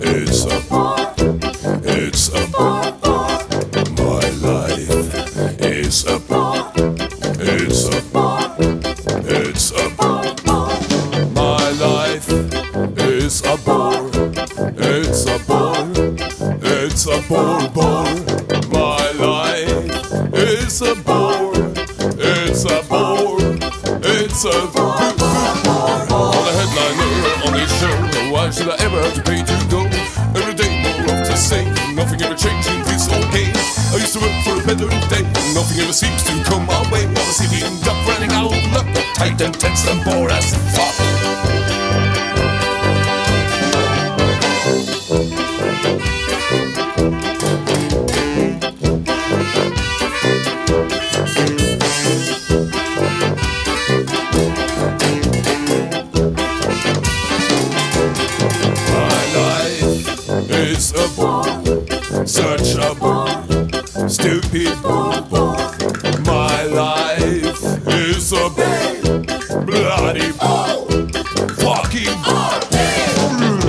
It's a It's a My It's a It's My life is a bore. It's a bore. It's a bore bore. My life is a bore. It's a bore. It's a bore. I ever have to pay to go? Every day more of the same, nothing ever changing this okay. I used to work for a better day, nothing ever seems to come my way. While I see the duck running out, look tight and tense and bored as fuck. Is a bore, such a bore, stupid bore. My life is a bore, bloody bore, fucking bore. Mm.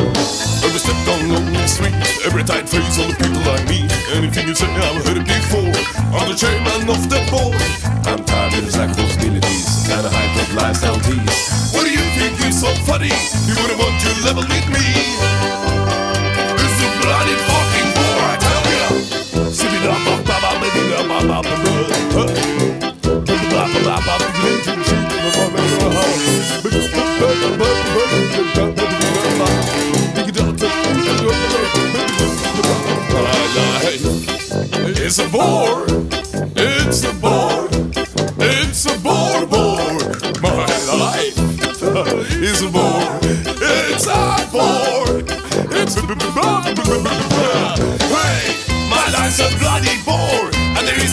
Every step down on the street, every tight face on the people I meet. Anything you say, I've heard it before. I'm the chairman of the board. I'm tired of these lack of possibilities, kind of lifestyle tease. What do you think is so funny? You wouldn't want to level with me. Is a bore. It's a bore. It's a bore, bore. My life is a bore. It's a bore. It's a bore. Hey, my life's a bloody bore, and there is